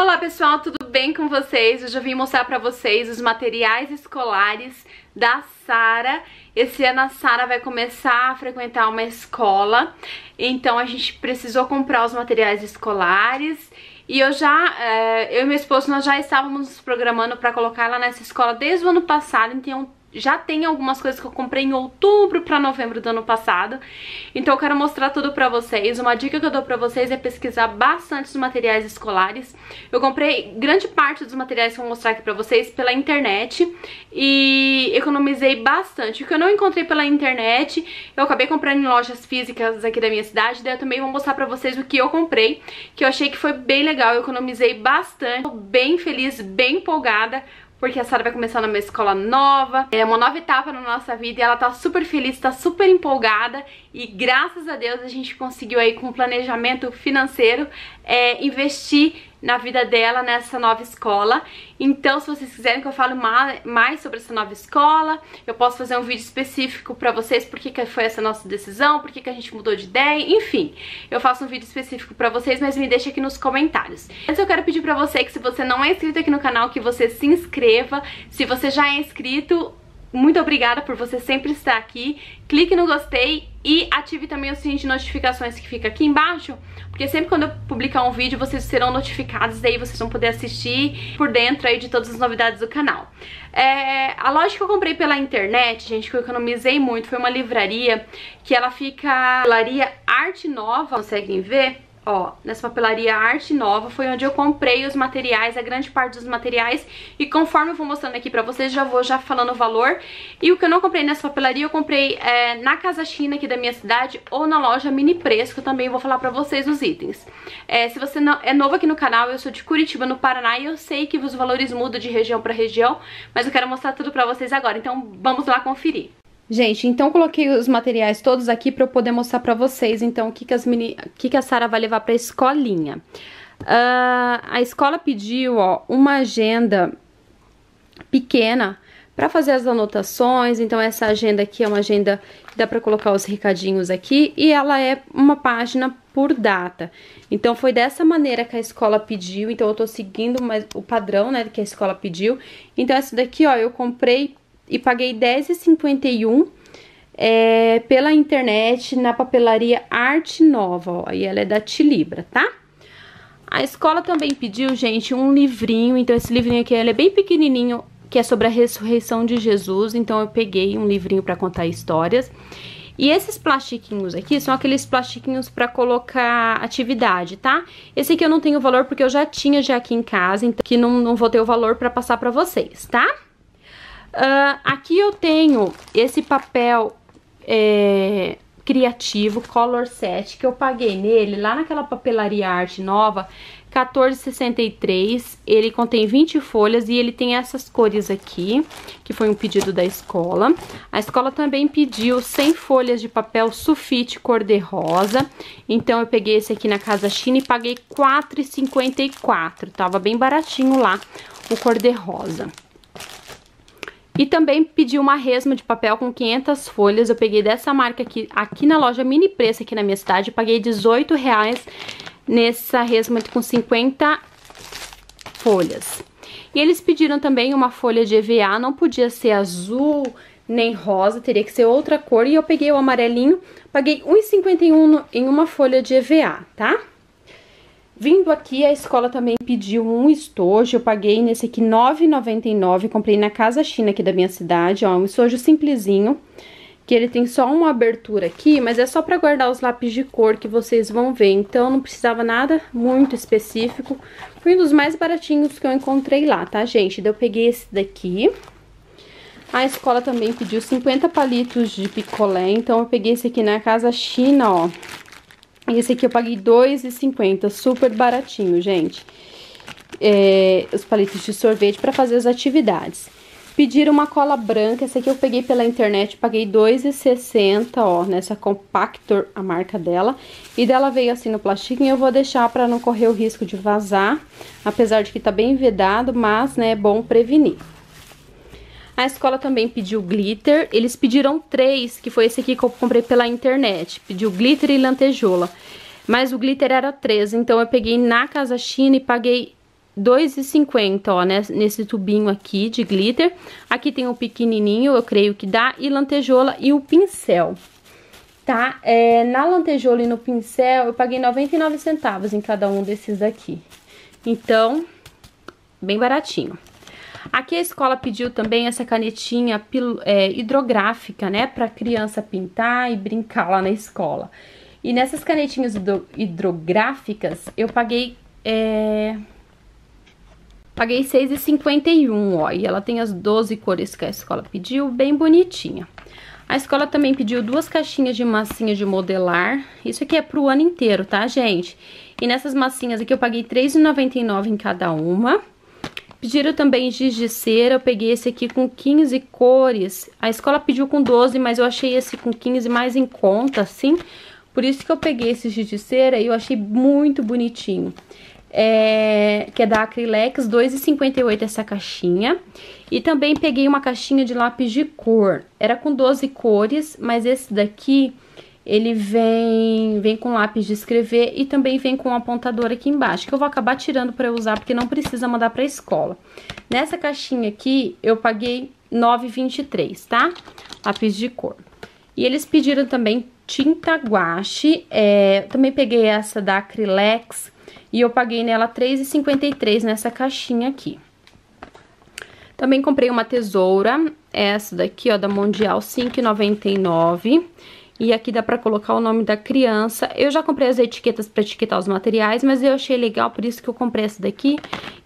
Olá pessoal, tudo bem com vocês? Hoje eu vim mostrar pra vocês os materiais escolares da Sara. Esse ano a Sara vai começar a frequentar uma escola, então a gente precisou comprar os materiais escolares e eu já, é, eu e meu esposo, nós já estávamos programando para colocar ela nessa escola desde o ano passado, então já tem algumas coisas que eu comprei em outubro pra novembro do ano passado. Então eu quero mostrar tudo pra vocês. Uma dica que eu dou pra vocês é pesquisar bastante os materiais escolares. Eu comprei grande parte dos materiais que eu vou mostrar aqui pra vocês pela internet e economizei bastante. O que eu não encontrei pela internet, eu acabei comprando em lojas físicas aqui da minha cidade. Daí eu também vou mostrar pra vocês o que eu comprei, que eu achei que foi bem legal. Eu economizei bastante, tô bem feliz, bem empolgada porque a Sara vai começar numa escola nova, é uma nova etapa na nossa vida e ela tá super feliz, tá super empolgada. E graças a Deus a gente conseguiu aí com um planejamento financeiro é, investir na vida dela nessa nova escola. Então, se vocês quiserem que eu fale mais sobre essa nova escola, eu posso fazer um vídeo específico pra vocês, por que foi essa nossa decisão, por que a gente mudou de ideia, enfim. Eu faço um vídeo específico pra vocês, mas me deixa aqui nos comentários. Antes eu quero pedir pra você que se você não é inscrito aqui no canal, que você se inscreva. Se você já é inscrito, muito obrigada por você sempre estar aqui. Clique no gostei e ative também o sininho de notificações que fica aqui embaixo, porque sempre quando eu publicar um vídeo vocês serão notificados, daí vocês vão poder assistir por dentro aí de todas as novidades do canal. É, a loja que eu comprei pela internet, gente, que eu economizei muito, foi uma livraria que ela fica... Livraria Arte Nova, conseguem ver? Ó, nessa papelaria Arte Nova foi onde eu comprei os materiais, a grande parte dos materiais. E conforme eu vou mostrando aqui pra vocês, já vou já falando o valor. E o que eu não comprei nessa papelaria, eu comprei é, na Casa China aqui da minha cidade Ou na loja Mini Preço, que eu também vou falar pra vocês os itens. É, Se você não, é novo aqui no canal, eu sou de Curitiba, no Paraná E eu sei que os valores mudam de região pra região Mas eu quero mostrar tudo pra vocês agora, então vamos lá conferir Gente, então coloquei os materiais todos aqui para eu poder mostrar para vocês, então, o que, que, as meni... o que, que a Sara vai levar pra escolinha. Uh, a escola pediu, ó, uma agenda pequena para fazer as anotações, então essa agenda aqui é uma agenda que dá para colocar os recadinhos aqui e ela é uma página por data. Então foi dessa maneira que a escola pediu, então eu tô seguindo o padrão, né, que a escola pediu. Então essa daqui, ó, eu comprei e paguei R$10,51 é, pela internet na papelaria Arte Nova, ó, e ela é da Tilibra, tá? A escola também pediu, gente, um livrinho, então esse livrinho aqui ele é bem pequenininho, que é sobre a ressurreição de Jesus, então eu peguei um livrinho para contar histórias. E esses plastiquinhos aqui são aqueles plastiquinhos para colocar atividade, tá? Esse aqui eu não tenho valor porque eu já tinha já aqui em casa, então que não, não vou ter o valor para passar para vocês, tá? Uh, aqui eu tenho esse papel é, criativo Color Set que eu paguei nele lá naquela papelaria Arte Nova 14,63 ele contém 20 folhas e ele tem essas cores aqui que foi um pedido da escola. A escola também pediu 100 folhas de papel sulfite cor de rosa então eu peguei esse aqui na Casa China e paguei 4,54 tava bem baratinho lá o cor de rosa e também pedi uma resma de papel com 500 folhas. Eu peguei dessa marca aqui, aqui na loja Mini Preço, aqui na minha cidade. Paguei 18 reais nessa resma com 50 folhas. E eles pediram também uma folha de EVA, não podia ser azul nem rosa, teria que ser outra cor. E eu peguei o amarelinho, paguei R$1,51 em uma folha de EVA, tá? Vindo aqui, a escola também pediu um estojo, eu paguei nesse aqui R$ 9,99, comprei na Casa China aqui da minha cidade, ó, um estojo simplesinho, que ele tem só uma abertura aqui, mas é só pra guardar os lápis de cor que vocês vão ver, então não precisava nada muito específico, foi um dos mais baratinhos que eu encontrei lá, tá, gente? Daí eu peguei esse daqui, a escola também pediu 50 palitos de picolé, então eu peguei esse aqui na Casa China, ó, esse aqui eu paguei R$2,50, super baratinho, gente. É, os palitos de sorvete para fazer as atividades. Pediram uma cola branca, essa aqui eu peguei pela internet, paguei R$2,60, ó, nessa Compactor, a marca dela. E dela veio assim no plastiquinho, eu vou deixar para não correr o risco de vazar, apesar de que tá bem vedado, mas, né, é bom prevenir. A escola também pediu glitter. Eles pediram três, que foi esse aqui que eu comprei pela internet. Pediu glitter e lantejoula. Mas o glitter era três, então eu peguei na Casa China e paguei 2,50, ó, nesse tubinho aqui de glitter. Aqui tem o pequenininho, eu creio que dá, e lantejola e o pincel, tá? É, na lantejola e no pincel, eu paguei 99 centavos em cada um desses daqui. Então, bem baratinho. Aqui a escola pediu também essa canetinha é, hidrográfica, né? Pra criança pintar e brincar lá na escola. E nessas canetinhas hidrográficas, eu paguei... É... Paguei R$6,51, ó. E ela tem as 12 cores que a escola pediu, bem bonitinha. A escola também pediu duas caixinhas de massinha de modelar. Isso aqui é pro ano inteiro, tá, gente? E nessas massinhas aqui eu paguei R$3,99 em cada uma. Pediram também giz de cera, eu peguei esse aqui com 15 cores. A escola pediu com 12, mas eu achei esse com 15 mais em conta, assim. Por isso que eu peguei esse giz de cera e eu achei muito bonitinho. É, que é da Acrylex, 2,58 essa caixinha. E também peguei uma caixinha de lápis de cor. Era com 12 cores, mas esse daqui ele vem, vem com lápis de escrever e também vem com um apontador aqui embaixo, que eu vou acabar tirando para usar, porque não precisa mandar para escola. Nessa caixinha aqui, eu paguei 9,23, tá? Lápis de cor. E eles pediram também tinta guache, é, também peguei essa da Acrylex e eu paguei nela R$3,53 nessa caixinha aqui. Também comprei uma tesoura, essa daqui, ó, da Mundial, R$5,99. E aqui dá pra colocar o nome da criança. Eu já comprei as etiquetas pra etiquetar os materiais, mas eu achei legal, por isso que eu comprei essa daqui.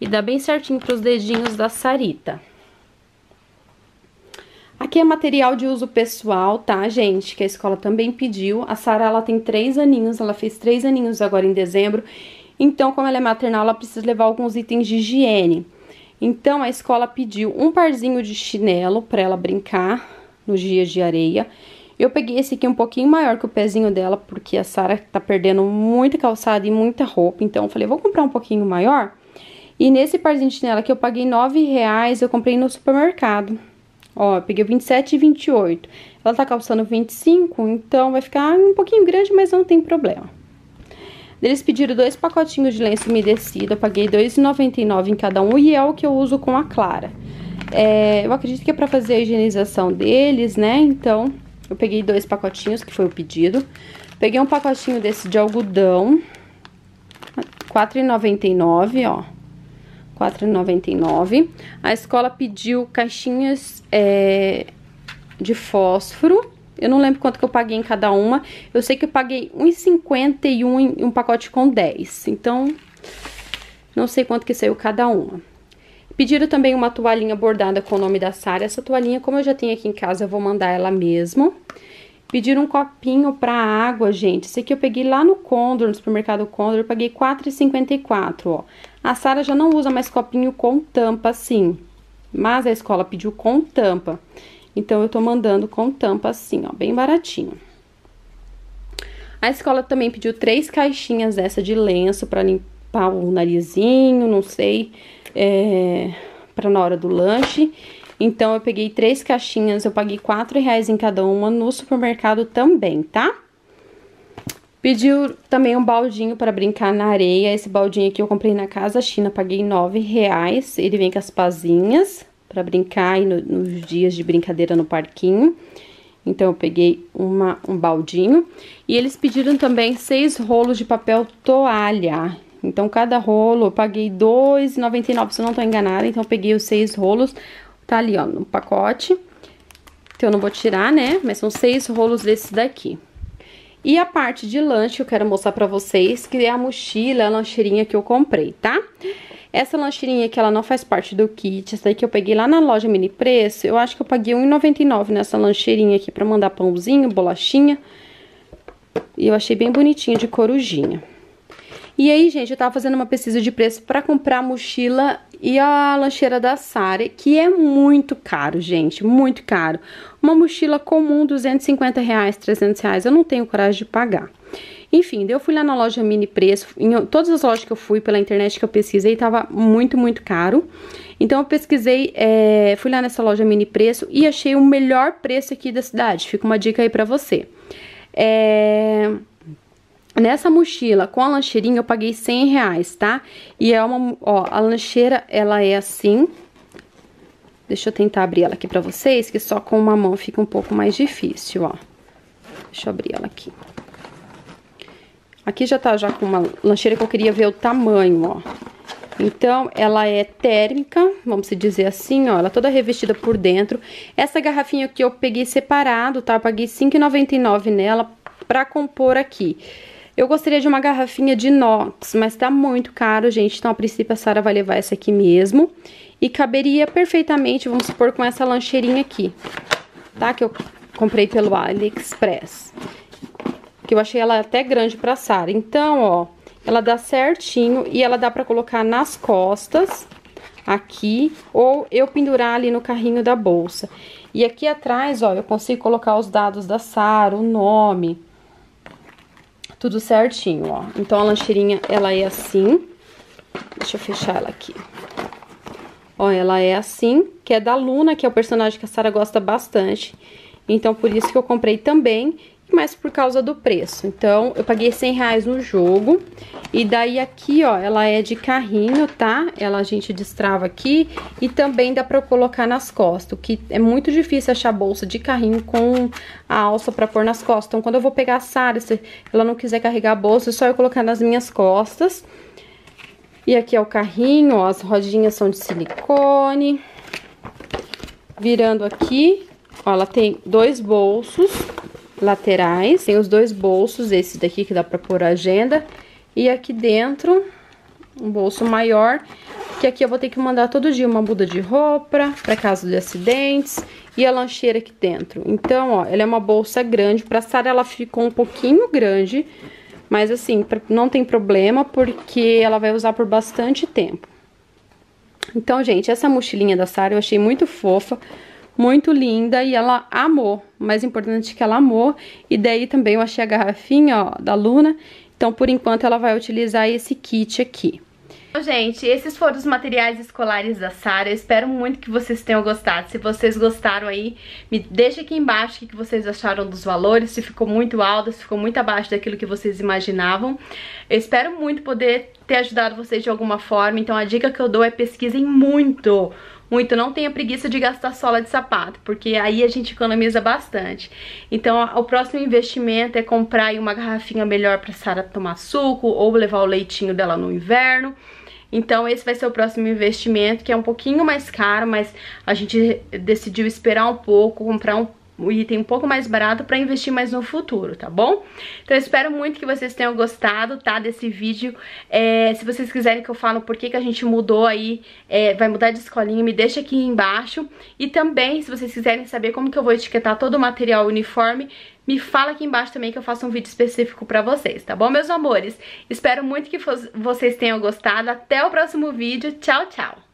E dá bem certinho pros dedinhos da Sarita. Aqui é material de uso pessoal, tá, gente? Que a escola também pediu. A Sara, ela tem três aninhos, ela fez três aninhos agora em dezembro. Então, como ela é maternal, ela precisa levar alguns itens de higiene. Então, a escola pediu um parzinho de chinelo para ela brincar nos dias de areia eu peguei esse aqui um pouquinho maior que o pezinho dela, porque a Sara tá perdendo muita calçada e muita roupa. Então, eu falei, vou comprar um pouquinho maior. E nesse parzinho de chinela que eu paguei R$ reais, eu comprei no supermercado. Ó, eu peguei 27 e 28. Ela tá calçando 25, então vai ficar um pouquinho grande, mas não tem problema. Eles pediram dois pacotinhos de lenço umedecido, eu paguei R$ 2,99 em cada um e é o que eu uso com a Clara. É, eu acredito que é pra fazer a higienização deles, né? Então, eu peguei dois pacotinhos, que foi o pedido. Peguei um pacotinho desse de algodão. R$4,99, ó. R$4,99. A escola pediu caixinhas é, de fósforo. Eu não lembro quanto que eu paguei em cada uma. Eu sei que eu paguei R$1,51 em um pacote com 10. Então, não sei quanto que saiu cada uma. Pediram também uma toalhinha bordada com o nome da Sara. Essa toalhinha, como eu já tenho aqui em casa, eu vou mandar ela mesmo. Pediram um copinho pra água, gente. Esse aqui eu peguei lá no Condor, no supermercado Condor, eu paguei R$4,54, ó. A Sara já não usa mais copinho com tampa assim, mas a escola pediu com tampa. Então, eu tô mandando com tampa assim, ó, bem baratinho. A escola também pediu três caixinhas dessa de lenço pra limpar o narizinho, não sei é, para na hora do lanche. Então, eu peguei três caixinhas, eu paguei quatro reais em cada uma no supermercado também, tá? Pediu também um baldinho para brincar na areia. Esse baldinho aqui eu comprei na Casa China, paguei nove reais. Ele vem com as pazinhas para brincar no, nos dias de brincadeira no parquinho. Então, eu peguei uma, um baldinho. E eles pediram também seis rolos de papel toalha. Então, cada rolo eu paguei R$2,99, se eu não tô enganada. Então, eu peguei os seis rolos, tá ali, ó, no pacote. Então, eu não vou tirar, né? Mas são seis rolos desses daqui. E a parte de lanche eu quero mostrar pra vocês, que é a mochila, a lancheirinha que eu comprei, tá? Essa lancheirinha aqui, ela não faz parte do kit, essa daí que eu peguei lá na loja Mini Preço, eu acho que eu paguei R$1,99 nessa lancheirinha aqui pra mandar pãozinho, bolachinha. E eu achei bem bonitinho de corujinha. E aí, gente, eu tava fazendo uma pesquisa de preço para comprar a mochila e a lancheira da Sara, que é muito caro, gente, muito caro. Uma mochila comum, 250 reais, 300 reais, eu não tenho coragem de pagar. Enfim, eu fui lá na loja Mini Preço, em todas as lojas que eu fui pela internet que eu pesquisei, tava muito, muito caro. Então eu pesquisei, é, fui lá nessa loja Mini Preço e achei o melhor preço aqui da cidade. Fica uma dica aí pra você. É... Nessa mochila com a lancheirinha eu paguei 100 reais, tá? E é uma, ó, a lancheira ela é assim. Deixa eu tentar abrir ela aqui pra vocês, que só com uma mão fica um pouco mais difícil, ó. Deixa eu abrir ela aqui. Aqui já tá já com uma lancheira que eu queria ver o tamanho, ó. Então, ela é térmica, vamos dizer assim, ó, ela é toda revestida por dentro. Essa garrafinha aqui eu peguei separado, tá? Eu paguei R$5,99 nela pra compor aqui. Eu gostaria de uma garrafinha de inox, mas tá muito caro, gente. Então, a princípio, a Sara vai levar essa aqui mesmo. E caberia perfeitamente, vamos supor, com essa lancheirinha aqui, tá? Que eu comprei pelo AliExpress. Que eu achei ela até grande pra Sara. Então, ó, ela dá certinho e ela dá pra colocar nas costas, aqui, ou eu pendurar ali no carrinho da bolsa. E aqui atrás, ó, eu consigo colocar os dados da Sara, o nome tudo certinho, ó. Então, a lancheirinha, ela é assim. Deixa eu fechar ela aqui. Ó, ela é assim, que é da Luna, que é o personagem que a Sara gosta bastante. Então, por isso que eu comprei também mas por causa do preço. Então, eu paguei 100 reais no jogo. E daí aqui, ó, ela é de carrinho, tá? Ela a gente destrava aqui e também dá pra colocar nas costas, o que é muito difícil achar bolsa de carrinho com a alça pra pôr nas costas. Então, quando eu vou pegar a Sara, se ela não quiser carregar a bolsa, é só eu colocar nas minhas costas. E aqui é o carrinho, ó, as rodinhas são de silicone. Virando aqui, ó, ela tem dois bolsos laterais, tem os dois bolsos, esse daqui que dá pra pôr a agenda, e aqui dentro, um bolso maior, que aqui eu vou ter que mandar todo dia uma muda de roupa, para caso de acidentes, e a lancheira aqui dentro. Então, ó, ela é uma bolsa grande, pra Sara ela ficou um pouquinho grande, mas assim, não tem problema, porque ela vai usar por bastante tempo. Então, gente, essa mochilinha da Sara eu achei muito fofa, muito linda e ela amou. O mais importante é que ela amou. E daí também eu achei a garrafinha, ó, da Luna. Então, por enquanto, ela vai utilizar esse kit aqui. Gente, esses foram os materiais escolares da Sara. Eu espero muito que vocês tenham gostado. Se vocês gostaram aí, me deixa aqui embaixo o que vocês acharam dos valores, se ficou muito alto, se ficou muito abaixo daquilo que vocês imaginavam. Eu espero muito poder ter ajudado vocês de alguma forma. Então a dica que eu dou é pesquisem muito, muito. Não tenha preguiça de gastar sola de sapato, porque aí a gente economiza bastante. Então, o próximo investimento é comprar uma garrafinha melhor para Sara tomar suco ou levar o leitinho dela no inverno. Então esse vai ser o próximo investimento, que é um pouquinho mais caro, mas a gente decidiu esperar um pouco, comprar um o item um pouco mais barato para investir mais no futuro, tá bom? Então eu espero muito que vocês tenham gostado, tá, desse vídeo. É, se vocês quiserem que eu fale por que, que a gente mudou aí, é, vai mudar de escolinha, me deixa aqui embaixo. E também, se vocês quiserem saber como que eu vou etiquetar todo o material uniforme, me fala aqui embaixo também que eu faço um vídeo específico pra vocês, tá bom, meus amores? Espero muito que vocês tenham gostado. Até o próximo vídeo. Tchau, tchau!